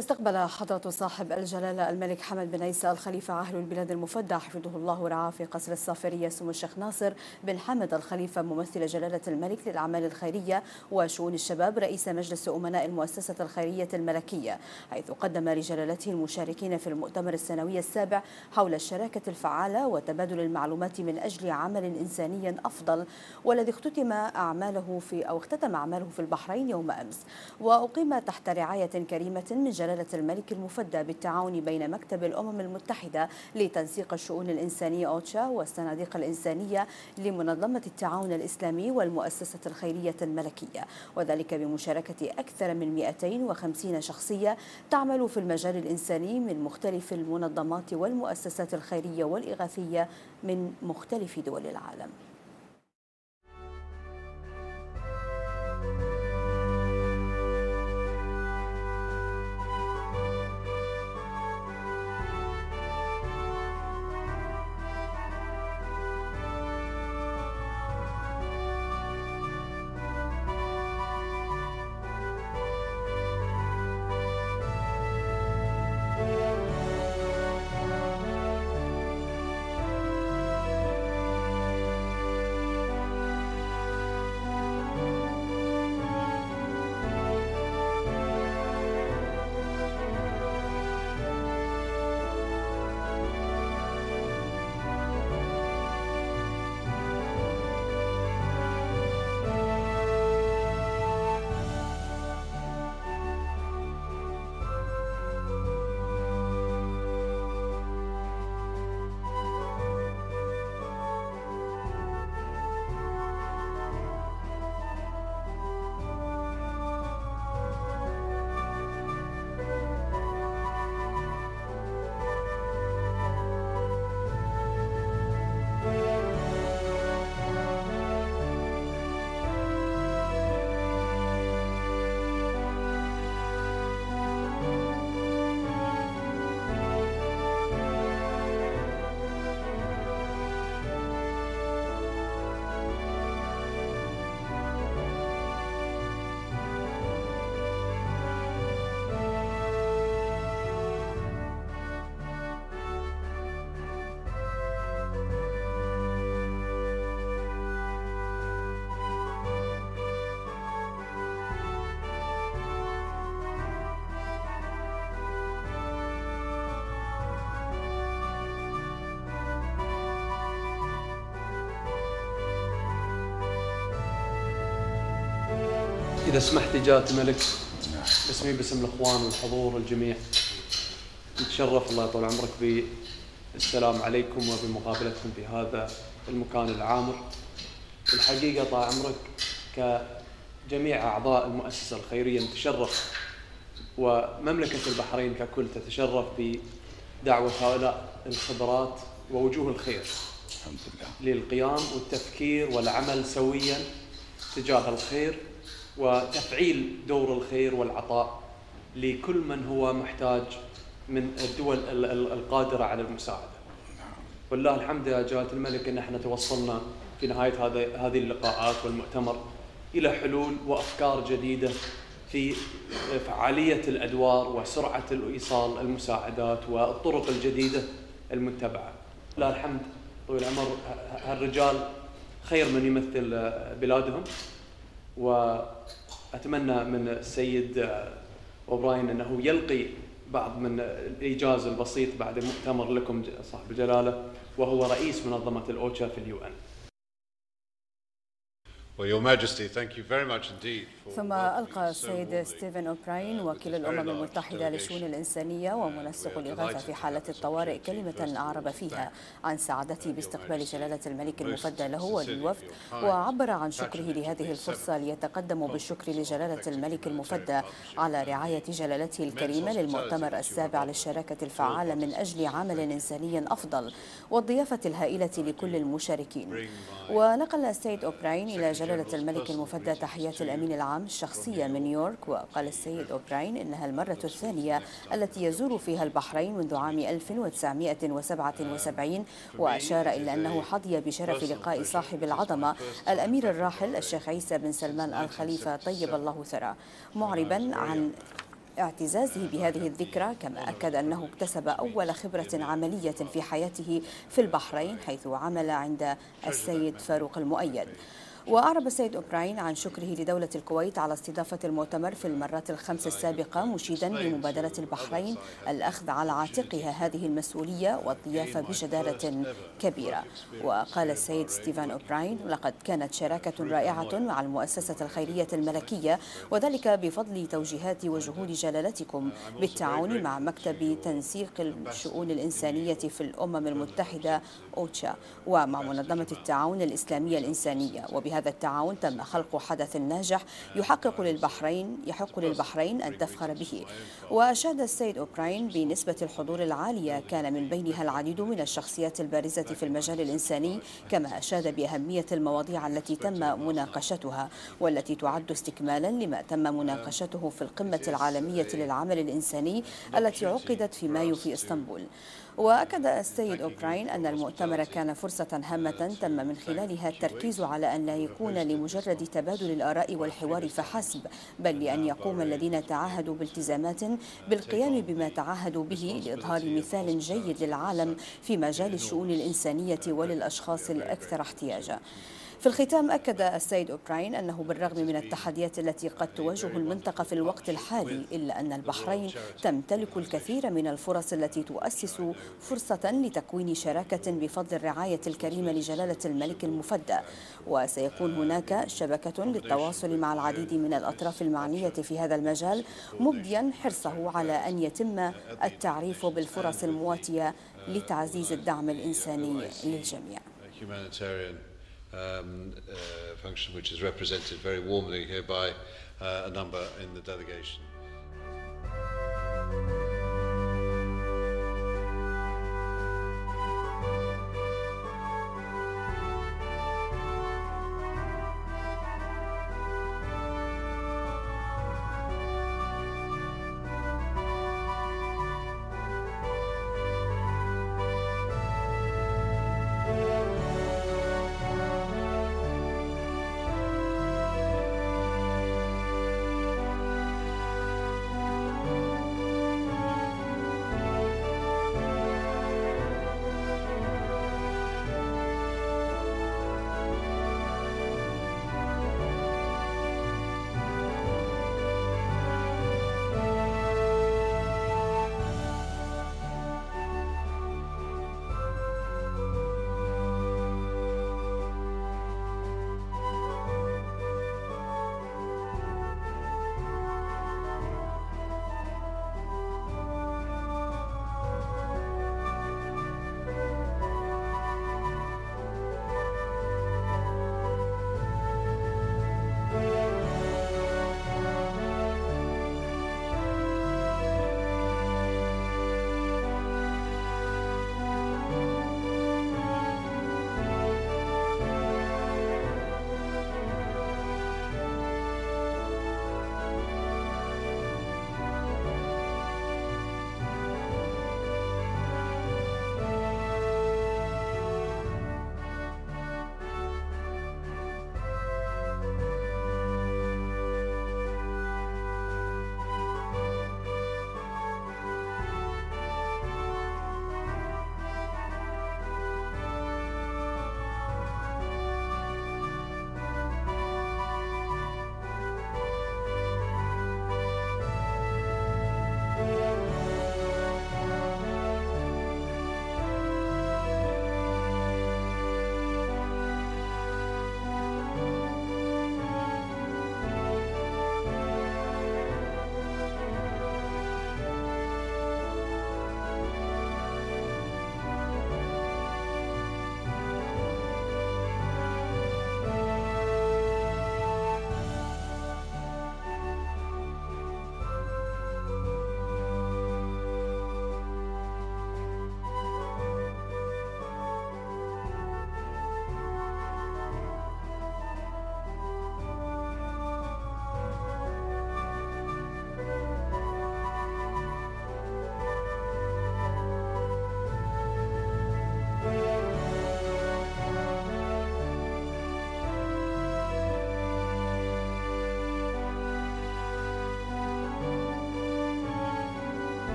استقبل حضرة صاحب الجلالة الملك حمد بن عيسى الخليفة عاهل البلاد المفدى حفظه الله ورعاه في قصر الصافرية سمو الشيخ ناصر بن حمد الخليفة ممثل جلالة الملك للأعمال الخيرية وشؤون الشباب رئيس مجلس أمناء المؤسسة الخيرية الملكية حيث قدم لجلالته المشاركين في المؤتمر السنوي السابع حول الشراكة الفعالة وتبادل المعلومات من أجل عمل إنساني أفضل والذي اختتم أعماله في أو اختتم أعماله في البحرين يوم أمس. وأقيم تحت رعاية كريمة من جلالة الملك المفدى بالتعاون بين مكتب الأمم المتحدة لتنسيق الشؤون الإنسانية أوتشا والصناديق الإنسانية لمنظمة التعاون الإسلامي والمؤسسة الخيرية الملكية. وذلك بمشاركة أكثر من 250 شخصية تعمل في المجال الإنساني من مختلف المنظمات والمؤسسات الخيرية والإغاثية من مختلف دول العالم. إذا سمحت جاءت ملك باسمي باسم الإخوان والحضور الجميع. نتشرف الله يطول عمرك بالسلام عليكم وبمقابلتكم في هذا المكان العامر. الحقيقة طال عمرك كجميع أعضاء المؤسسة الخيرية نتشرف ومملكة البحرين ككل تتشرف بدعوة هؤلاء الخبرات ووجوه الخير الحمد لله. للقيام والتفكير والعمل سويا تجاه الخير. وتفعيل دور الخير والعطاء لكل من هو محتاج من الدول القادرة على المساعدة. والله الحمد يا جلالة الملك إن إحنا توصلنا في نهاية هذه هذه اللقاءات والمؤتمر إلى حلول وأفكار جديدة في فعالية الأدوار وسرعة إيصال المساعدات والطرق الجديدة المتبعة. لا الحمد طويل العمر. هالرجال خير من يمثل بلادهم وأتمنى من السيد أوبراين أنه يلقي بعض من الإيجاز البسيط بعد مؤتمر لكم صاحب الجلالة وهو رئيس منظمة الأوتشا في ال UN. ثم ألقى السيد ستيفن أوبراين وكيل الأمم المتحدة للشؤون الإنسانية ومنسق الإغاثة في حالة الطوارئ كلمة أعرب فيها عن سعادته باستقبال جلالة الملك المفدى له وللوفد وعبر عن شكره لهذه الفرصة ليتقدموا بالشكر لجلالة الملك المفدى على رعاية جلالته الكريمة للمؤتمر السابع للشراكة الفعالة من أجل عمل إنساني أفضل والضيافة الهائلة لكل المشاركين. ونقل السيد أوبراين إلى جلالة الملك المفدى تحيات الأمين العام الشخصية من نيويورك وقال السيد أوبراين إنها المرة الثانية التي يزور فيها البحرين منذ عام 1977 وأشار إلى أنه حظي بشرف لقاء صاحب العظمة الأمير الراحل الشيخ عيسى بن سلمان الخليفة طيب الله ثرى معربا عن اعتزازه بهذه الذكرى كما أكد أنه اكتسب أول خبرة عملية في حياته في البحرين حيث عمل عند السيد فاروق المؤيد. وأعرب السيد أوبراين عن شكره لدولة الكويت على استضافة المؤتمر في المرات الخمس السابقة مشيدا بمبادرة البحرين الأخذ على عاتقها هذه المسؤولية والضيافة بجدارة كبيرة. وقال السيد ستيفان أوبراين لقد كانت شراكة رائعة مع المؤسسة الخيرية الملكية وذلك بفضل توجيهات وجهود جلالتكم بالتعاون مع مكتب تنسيق الشؤون الإنسانية في الأمم المتحدة أوتشا ومع منظمة التعاون الإسلامية الإنسانية. وبهذا بهذا التعاون تم خلق حدث ناجح يحقق للبحرين يحق للبحرين أن تفخر به. وأشاد السيد أوبراين بنسبة الحضور العالية كان من بينها العديد من الشخصيات البارزة في المجال الإنساني كما أشاد بأهمية المواضيع التي تم مناقشتها والتي تعد استكمالا لما تم مناقشته في القمة العالمية للعمل الإنساني التي عقدت في مايو في إسطنبول. وأكد السيد أوبراين أن المؤتمر كان فرصة هامة تم من خلالها التركيز على أن لا يكون لمجرد تبادل الآراء والحوار فحسب بل لأن يقوم الذين تعاهدوا بالتزامات بالقيام بما تعاهدوا به لإظهار مثال جيد للعالم في مجال الشؤون الإنسانية وللأشخاص الأكثر احتياجا. في الختام أكد السيد أوبراين أنه بالرغم من التحديات التي قد تواجه المنطقة في الوقت الحالي إلا أن البحرين تمتلك الكثير من الفرص التي تؤسس فرصة لتكوين شراكة بفضل الرعاية الكريمة لجلالة الملك المفدى. وسيكون هناك شبكة للتواصل مع العديد من الأطراف المعنية في هذا المجال مبديا حرصه على أن يتم التعريف بالفرص المواتية لتعزيز الدعم الإنساني للجميع. Um, uh, function, which is represented very warmly here by uh, a number in the delegation.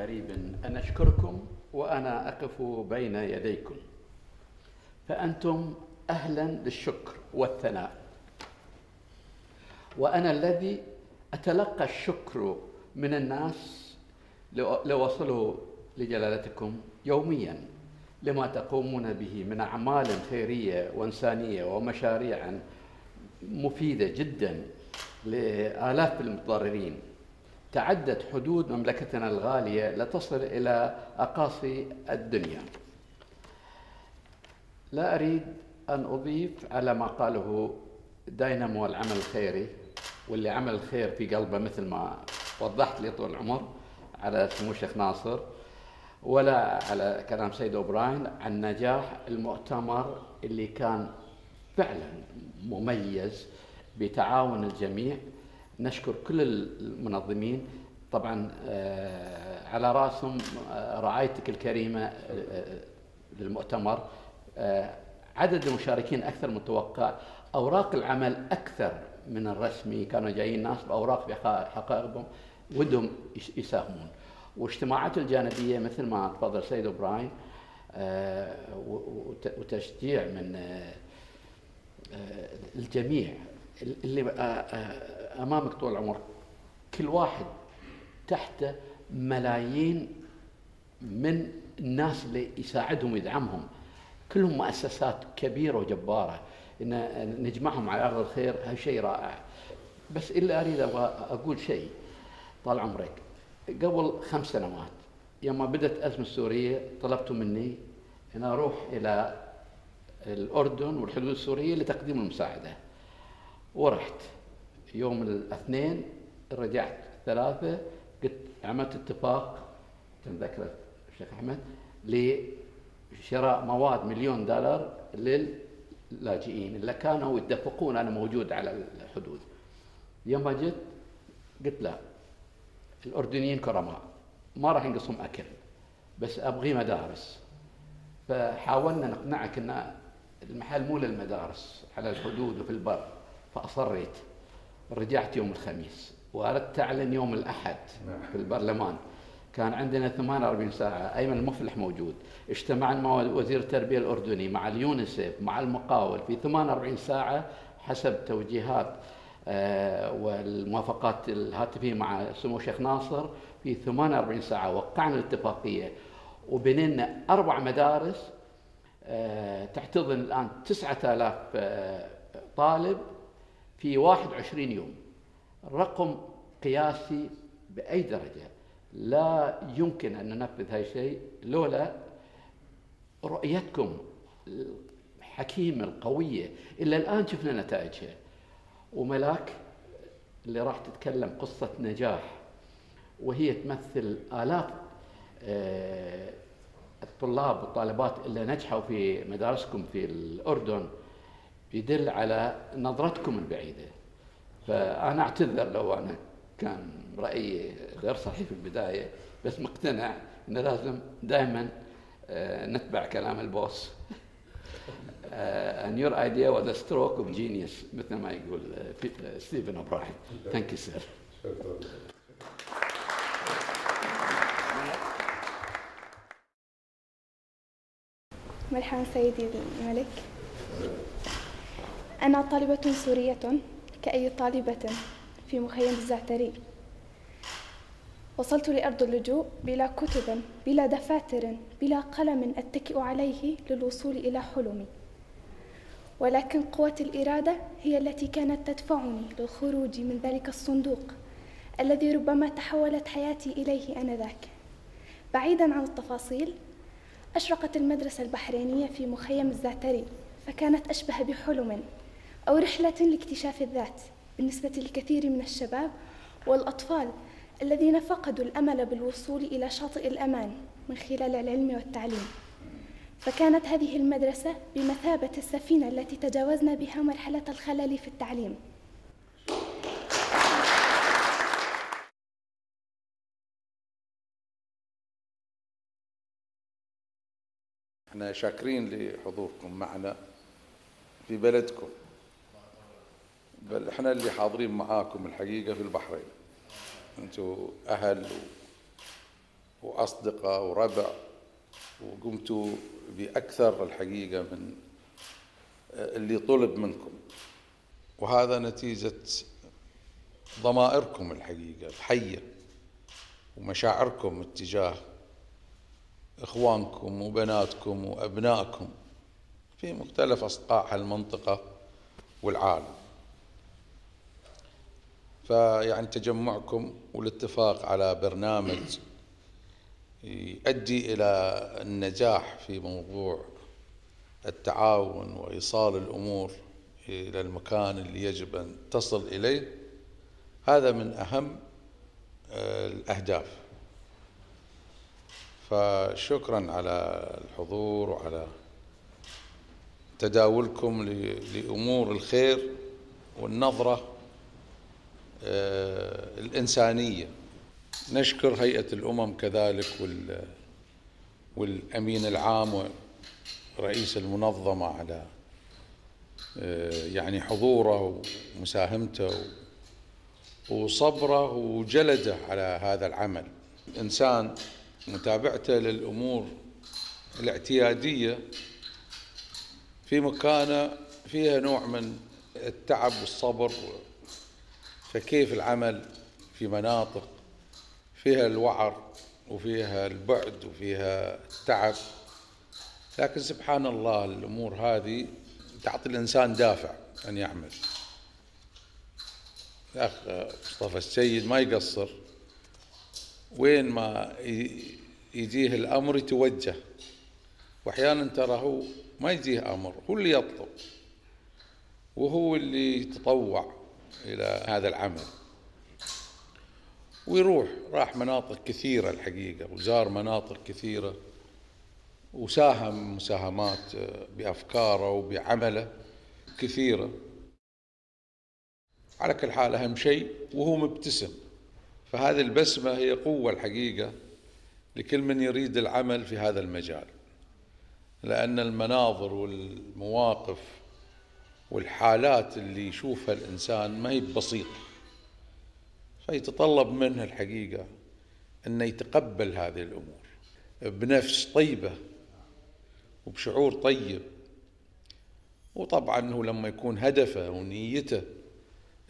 ليس بغريب أن أشكركم وأنا أقف بين يديكم. فأنتم أهلا للشكر والثناء. وأنا الذي أتلقى الشكر من الناس لو وصلوا لجلالتكم يوميا لما تقومون به من أعمال خيرية وإنسانية ومشاريع مفيدة جدا لآلاف المتضررين. تعدت حدود مملكتنا الغالية لتصل إلى أقاصي الدنيا. لا أريد أن أضيف على ما قاله داينامو العمل الخيري واللي عمل الخير في قلبه مثل ما وضحت لي طول العمر على سمو الشيخ ناصر ولا على كلام سيد أوبراين عن نجاح المؤتمر اللي كان فعلا مميز بتعاون الجميع نشكر كل المنظمين. طبعا آه، على رأسهم آه، رعايتك الكريمة آه، للمؤتمر. عدد المشاركين أكثر من المتوقع أوراق العمل أكثر من الرسمي. كانوا جايين ناس بأوراق بحقائبهم ودهم يساهمون. واجتماعات الجانبية مثل ما تفضل سيد إبراهيم وتشجيع من الجميع. اللي أمامك طول العمر. كل واحد تحته ملايين من الناس اللي يساعدهم ويدعمهم. كلهم مؤسسات كبيرة وجبارة. إن نجمعهم على أرض الخير هذا شيء رائع. بس إلا أريد أبغى أقول شيء طال عمرك. قبل خمس سنوات يوم بدأت الازمه السورية طلبتوا مني إن أروح إلى الأردن والحدود السورية لتقديم المساعدة. ورحت. يوم الاثنين رجعت ثلاثة قلت عملت اتفاق تذكرت الشيخ أحمد لشراء مواد مليون دولار للاجئين اللي كانوا يتدفقون أنا موجود على الحدود. يوم ما جيت قلت لا الأردنيين كرماء ما راح ينقصهم أكل بس أبغي مدارس. فحاولنا نقنعك أن المحل مو للمدارس على الحدود وفي البر فأصريت. رجعت يوم الخميس وأردت اعلن يوم الأحد نعم. في البرلمان. كان عندنا 48 ساعة أيمن المفلح موجود. اجتمعنا مع وزير التربية الأردني مع اليونسف مع المقاول. في 48 ساعة حسب توجيهات آه والموافقات الهاتفية مع سمو الشيخ ناصر في 48 ساعة وقعنا الاتفاقية. وبنينا أربع مدارس آه تحتضن الآن 9000 آه طالب. في 21 يوم. رقم قياسي بأي درجة. لا يمكن أن ننفذ هذا الشيء لولا رؤيتكم الحكيمة القوية. إلا الآن شفنا نتائجها. وملاك اللي راح تتكلم قصة نجاح وهي تمثل آلاف آه، الطلاب والطالبات اللي نجحوا في مدارسكم في الأردن. يدل على نظرتكم البعيدة. فأنا أعتذر لو أنا كان رأيي غير صحيح في البداية بس مقتنع إن لازم دائما آه، نتبع كلام ال boss. and your idea was a stroke of genius مثل ما يقول ستيفن أوبراين. thank you sir مرحبا سيدي الملك. أنا طالبة سورية كأي طالبة في مخيم الزعتري. وصلت لأرض اللجوء بلا كتب بلا دفاتر بلا قلم أتكئ عليه للوصول إلى حلمي. ولكن قوة الإرادة هي التي كانت تدفعني للخروج من ذلك الصندوق الذي ربما تحولت حياتي إليه آنذاك. بعيدا عن التفاصيل أشرقت المدرسة البحرينية في مخيم الزعتري فكانت أشبه بحلم. أو رحلة لاكتشاف الذات بالنسبة لكثير من الشباب والأطفال الذين فقدوا الأمل بالوصول إلى شاطئ الأمان من خلال العلم والتعليم. فكانت هذه المدرسة بمثابة السفينة التي تجاوزنا بها مرحلة الخلل في التعليم. إحنا شاكرين لحضوركم معنا في بلدكم. بل إحنا اللي حاضرين معاكم الحقيقة في البحرين. أنتم أهل وأصدقاء وربع وقمتوا بأكثر الحقيقة من اللي طلب منكم. وهذا نتيجة ضمائركم الحقيقة الحية ومشاعركم اتجاه إخوانكم وبناتكم وأبنائكم في مختلف أصقاع المنطقة والعالم. فيعني تجمعكم والاتفاق على برنامج يؤدي إلى النجاح في موضوع التعاون وإيصال الأمور إلى المكان اللي يجب أن تصل إليه. هذا من أهم آه، الأهداف. فشكرا على الحضور وعلى تداولكم لأمور الخير والنظرة. الإنسانية. نشكر هيئة الأمم كذلك والأمين العام ورئيس المنظمة على آه، يعني حضوره ومساهمته وصبره وجلده على هذا العمل. الإنسان متابعته للأمور الاعتيادية في مكانه فيها نوع من التعب والصبر فكيف العمل في مناطق فيها الوعر وفيها البعد وفيها التعب؟ لكن سبحان الله الأمور هذه تعطي الإنسان دافع أن يعمل. الأخ مصطفى السيد ما يقصر. وين ما يجيه الأمر يتوجه. وأحيانا ترى هو ما يجيه أمر هو اللي يطلب. وهو اللي يتطوع. إلى هذا العمل. ويروح راح مناطق كثيرة الحقيقة وزار مناطق كثيرة وساهم مساهمات بأفكاره وبعمله كثيرة. على كل حال أهم شيء وهو مبتسم. فهذه البسمة هي قوة الحقيقة لكل من يريد العمل في هذا المجال. لأن المناظر والمواقف والحالات اللي يشوفها الإنسان ما هي بسيطة. فيتطلب منه الحقيقة أنه يتقبل هذه الأمور بنفس طيبة وبشعور طيب. وطبعا هو لما يكون هدفه ونيته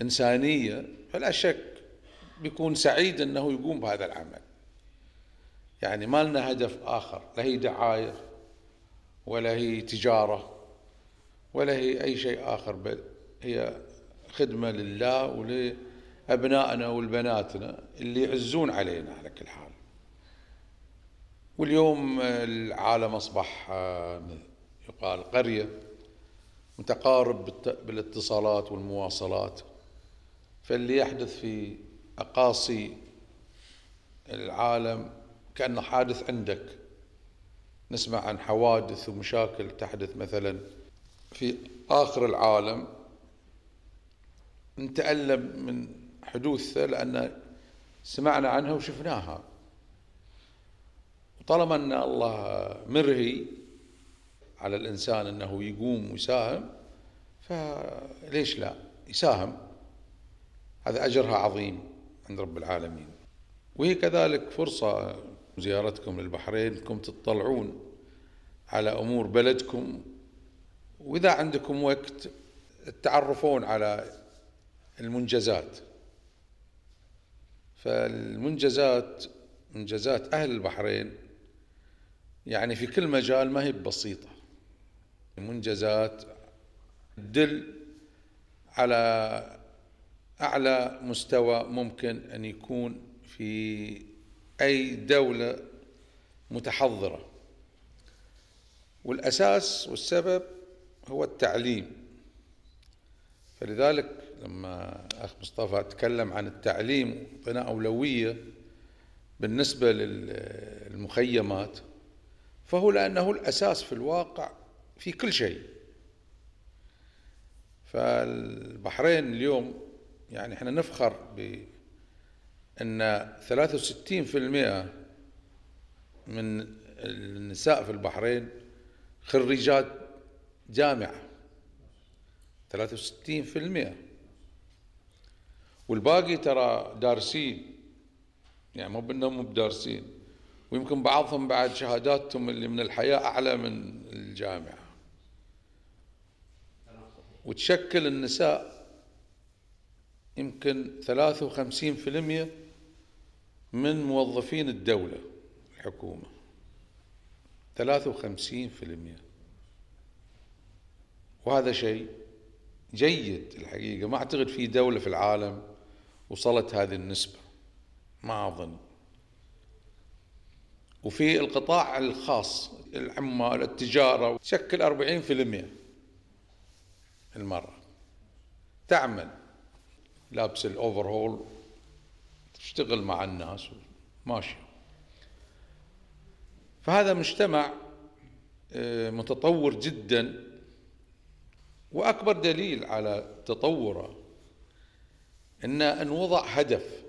إنسانية فلا شك بيكون سعيد أنه يقوم بهذا العمل. يعني ما لنا هدف آخر لا هي دعاية ولا هي تجارة. ولا هي أي شيء آخر بل هي خدمة لله ولأبنائنا والبناتنا اللي يعزون علينا على كل حال. واليوم العالم أصبح آه، يقال قرية متقارب بالاتصالات والمواصلات. فاللي يحدث في أقاصي العالم كأنه حادث عندك. نسمع عن حوادث ومشاكل تحدث مثلا في آخر العالم نتألم من حدوثها لأن سمعنا عنها وشفناها. طالما أن الله مرهي على الإنسان أنه يقوم ويساهم فليش لا؟ يساهم. هذا أجرها عظيم عند رب العالمين. وهي كذلك فرصة زيارتكم للبحرين انكم تطلعون على أمور بلدكم وإذا عندكم وقت تعرفون على المنجزات. فالمنجزات منجزات أهل البحرين يعني في كل مجال ما هي بسيطة. منجزات تدل على أعلى مستوى ممكن أن يكون في أي دولة متحضرة. والأساس والسبب هو التعليم. فلذلك لما أخ مصطفى تكلم عن التعليم اعطينا أولوية بالنسبة للمخيمات فهو لأنه الأساس في الواقع في كل شيء. فالبحرين اليوم يعني إحنا نفخر بأن 63% من النساء في البحرين خريجات جامعة. 63% والباقي ترى دارسين. يعني مو بأنهم مو بدارسين. ويمكن بعضهم بعد شهاداتهم اللي من الحياة أعلى من الجامعة. وتشكل النساء يمكن 53% من موظفين الدولة الحكومة. 53% وهذا شيء جيد الحقيقة. ما أعتقد في دولة في العالم وصلت هذه النسبة. ما أظن. وفي القطاع الخاص العمال التجارة تشكل 40% المرأة تعمل. لابس الأوفرهول. تشتغل مع الناس. ماشي. فهذا مجتمع آه، متطور جدا. وأكبر دليل على تطوره إن أن وضع هدف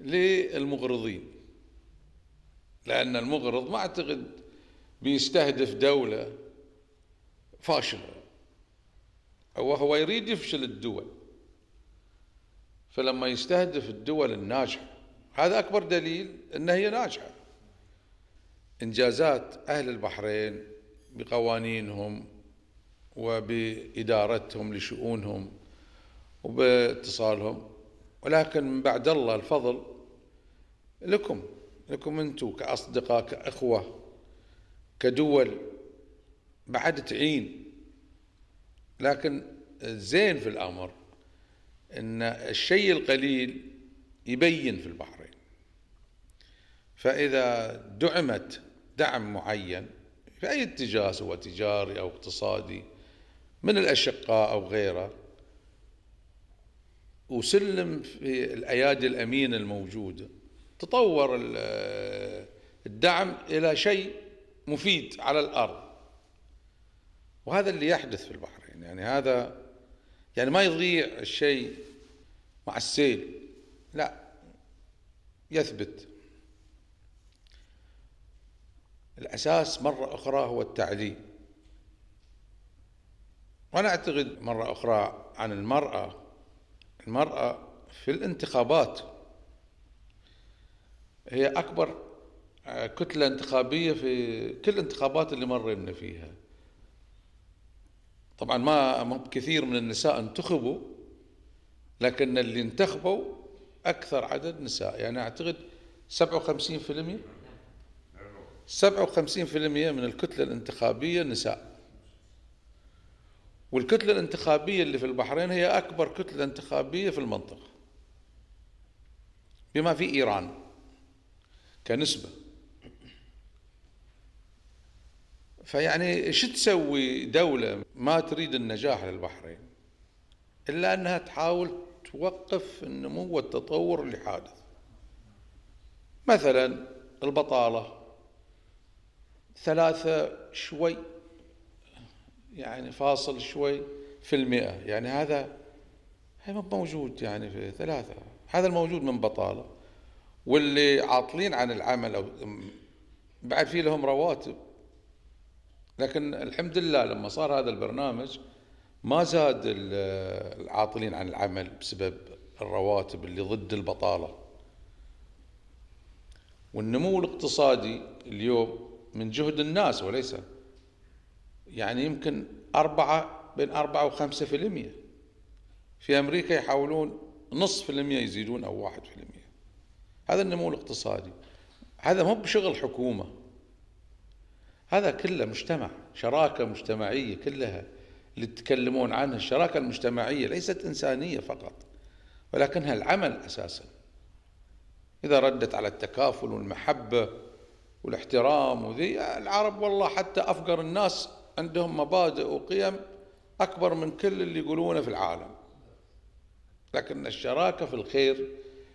للمغرضين. لأن المغرض ما أعتقد بيستهدف دولة فاشلة. أو هو يريد يفشل الدول. فلما يستهدف الدول الناجحة هذا أكبر دليل إن هي ناجحة. إنجازات أهل البحرين بقوانينهم وبإدارتهم لشؤونهم وباتصالهم. ولكن من بعد الله الفضل لكم لكم أنتم كأصدقاء كأخوة كدول بعد تعين. لكن الزين في الأمر أن الشيء القليل يبين في البحرين. فإذا دعمت دعم معين في أي اتجاه سواء تجاري أو اقتصادي من الأشقاء أو غيره وسلم في الأيادي الأمينة الموجودة. تطور الدعم إلى شيء مفيد على الأرض. وهذا اللي يحدث في البحرين. يعني هذا يعني ما يضيع الشيء مع السيل. لا يثبت. الأساس مرة أخرى هو التعليم وأنا أعتقد مرة أخرى عن المرأة المرأة في الانتخابات. هي أكبر كتلة انتخابية في كل الانتخابات اللي مرينا فيها. طبعا ما كثير من النساء انتخبوا لكن اللي انتخبوا أكثر عدد نساء. يعني أعتقد 57% 57% من الكتلة الانتخابية نساء. والكتلة الانتخابية اللي في البحرين هي أكبر كتلة انتخابية في المنطقة. بما في إيران كنسبة. فيعني شو تسوي دولة ما تريد النجاح للبحرين؟ إلا أنها تحاول توقف النمو والتطور اللي حادث. مثلا البطالة. ثلاثة شوي يعني فاصل شوي في المئة. يعني هذا هي موجود يعني في ثلاثة. هذا الموجود من بطالة. واللي عاطلين عن العمل أو بعد في لهم رواتب. لكن الحمد لله لما صار هذا البرنامج ما زاد العاطلين عن العمل بسبب الرواتب اللي ضد البطالة. والنمو الاقتصادي اليوم من جهد الناس وليس. يعني يمكن أربعة بين أربعة وخمسة في المية. في أمريكا يحاولون نصف المية يزيدون أو واحد في المية. هذا النمو الاقتصادي. هذا مو بشغل حكومة. هذا كله مجتمع شراكة مجتمعية كلها اللي تتكلمون عنها. الشراكة المجتمعية ليست إنسانية فقط ولكنها العمل أساسا. إذا ردت على التكافل والمحبة والاحترام وذي العرب والله حتى أفقر الناس عندهم مبادئ وقيم أكبر من كل اللي يقولونه في العالم. لكن الشراكة في الخير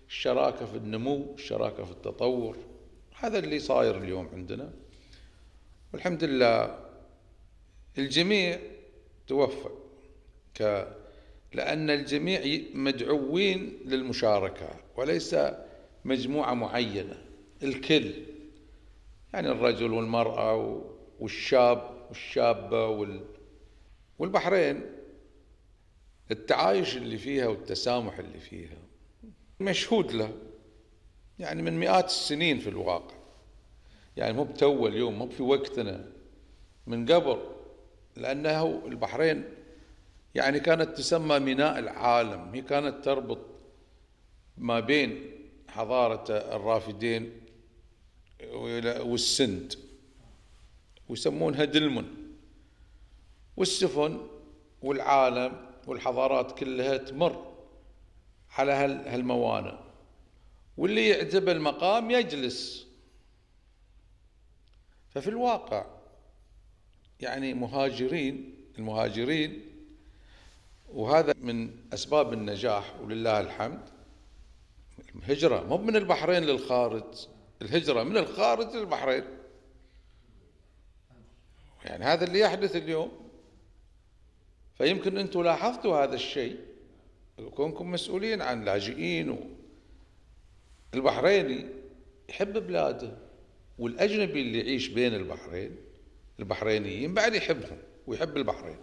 الشراكة في النمو الشراكة في التطور هذا اللي صاير اليوم عندنا. والحمد لله الجميع توفق ك لأن الجميع مدعوين للمشاركة وليس مجموعة معينة الكل. يعني الرجل والمرأة والشاب والشابة وال والبحرين. التعايش اللي فيها والتسامح اللي فيها مشهود له. يعني من مئات السنين في الواقع. يعني مو بتو اليوم مو في وقتنا من قبل. لأنه البحرين يعني كانت تسمى ميناء العالم. هي كانت تربط ما بين حضارة الرافدين والسند. ويسمونها دلمن. والسفن والعالم والحضارات كلها تمر على هالموانئ. واللي يعجب المقام يجلس. ففي الواقع يعني مهاجرين المهاجرين وهذا من أسباب النجاح ولله الحمد. الهجرة مو من البحرين للخارج. الهجرة من الخارج للبحرين. يعني هذا اللي يحدث اليوم. فيمكن أنتم لاحظتوا هذا الشيء. كونكم مسؤولين عن لاجئين. البحريني يحب بلاده. والأجنبي اللي يعيش بين البحرين البحرينيين بعد يحبهم ويحب البحرين.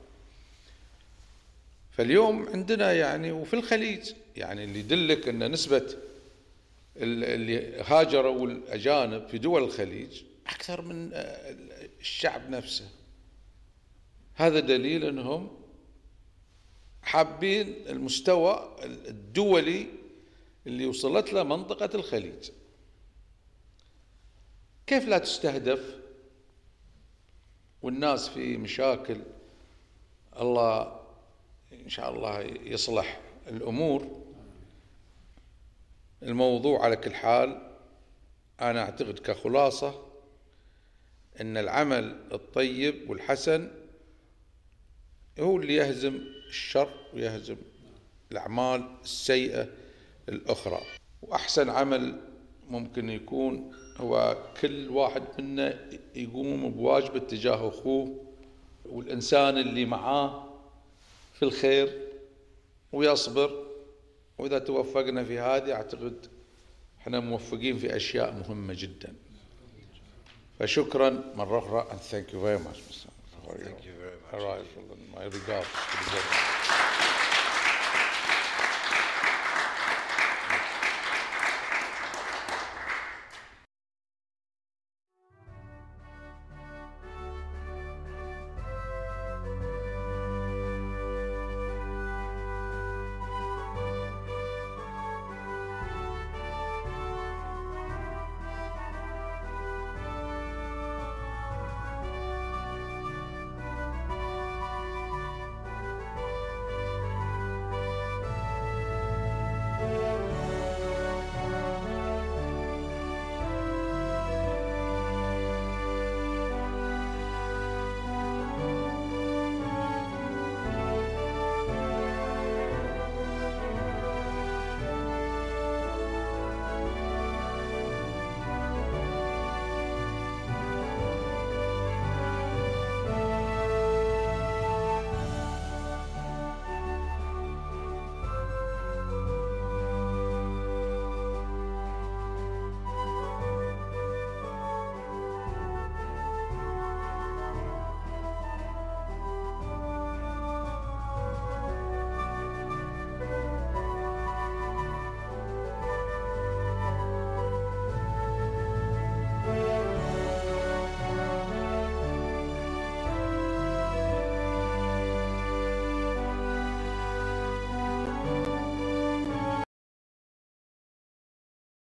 فاليوم عندنا يعني وفي الخليج يعني اللي يدلك إن نسبة اللي هاجروا الأجانب في دول الخليج أكثر من الشعب نفسه. هذا دليل إنهم حابين المستوى الدولي اللي وصلت له منطقة الخليج. كيف لا تستهدف؟ والناس في مشاكل الله إن شاء الله يصلح الأمور. الموضوع على كل حال أنا أعتقد كخلاصة أن العمل الطيب والحسن هو اللي يهزم الشر ويهزم الأعمال السيئة الأخرى. وأحسن عمل ممكن يكون هو كل واحد منا يقوم بواجبه تجاه أخوه والإنسان اللي معاه في الخير ويصبر وإذا توفقنا في هذه أعتقد إحنا موفقين في أشياء مهمة جدا فشكرا مرة أخرى and thank you very much Mr. Thank you very much. My regards.